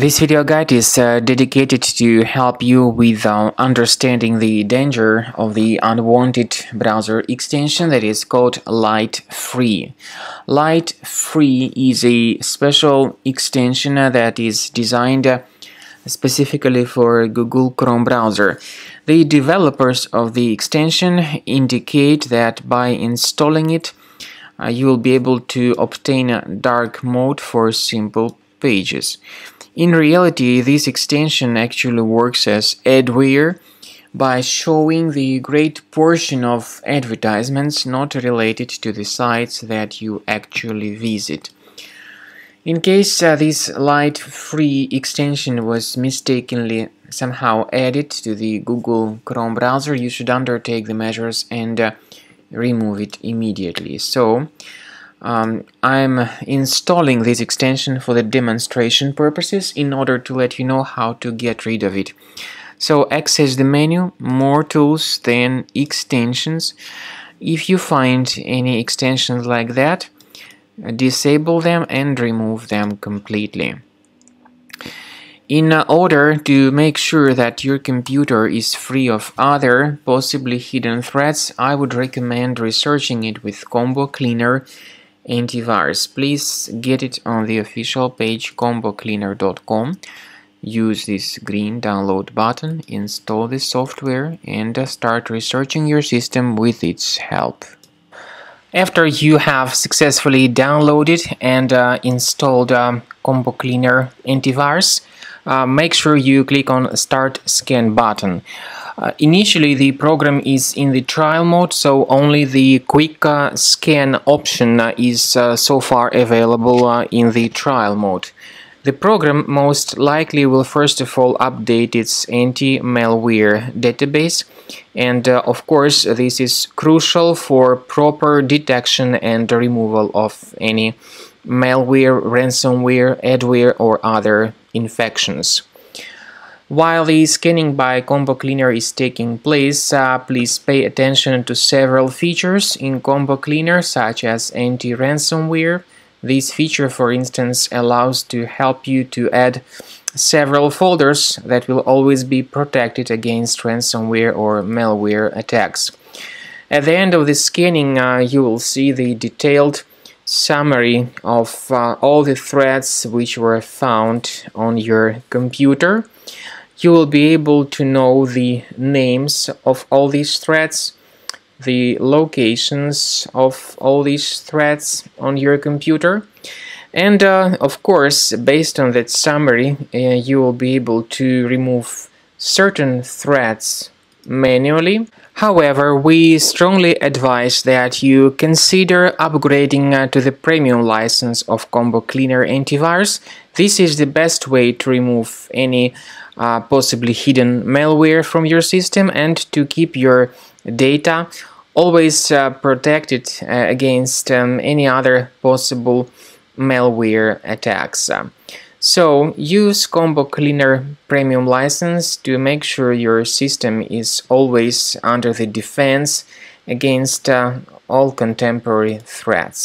This video guide is uh, dedicated to help you with uh, understanding the danger of the unwanted browser extension that is called Light Free. Light Free is a special extension that is designed specifically for Google Chrome browser. The developers of the extension indicate that by installing it, uh, you will be able to obtain a dark mode for simple pages. In reality, this extension actually works as adware by showing the great portion of advertisements not related to the sites that you actually visit. In case uh, this light-free extension was mistakenly somehow added to the Google Chrome browser, you should undertake the measures and uh, remove it immediately. So, um, I'm installing this extension for the demonstration purposes in order to let you know how to get rid of it. So access the menu, more tools, then extensions. If you find any extensions like that, disable them and remove them completely. In order to make sure that your computer is free of other, possibly hidden threats, I would recommend researching it with Combo Cleaner antivirus. Please get it on the official page combocleaner.com. Use this green download button, install the software and start researching your system with its help. After you have successfully downloaded and uh, installed um, Combo Cleaner antivirus, uh, make sure you click on Start Scan button. Uh, initially the program is in the trial mode so only the quick uh, scan option uh, is uh, so far available uh, in the trial mode. The program most likely will first of all update its anti-malware database and uh, of course this is crucial for proper detection and removal of any malware, ransomware, adware or other infections. While the scanning by Combo Cleaner is taking place, uh, please pay attention to several features in Combo Cleaner such as anti-ransomware. This feature, for instance, allows to help you to add several folders that will always be protected against ransomware or malware attacks. At the end of the scanning, uh, you will see the detailed summary of uh, all the threads which were found on your computer you will be able to know the names of all these threads, the locations of all these threads on your computer. And uh, of course, based on that summary, uh, you will be able to remove certain threads manually. However, we strongly advise that you consider upgrading uh, to the premium license of Combo Cleaner Antivirus. This is the best way to remove any uh, possibly hidden malware from your system and to keep your data always uh, protected uh, against um, any other possible malware attacks. So use Combo Cleaner Premium license to make sure your system is always under the defense against uh, all contemporary threats.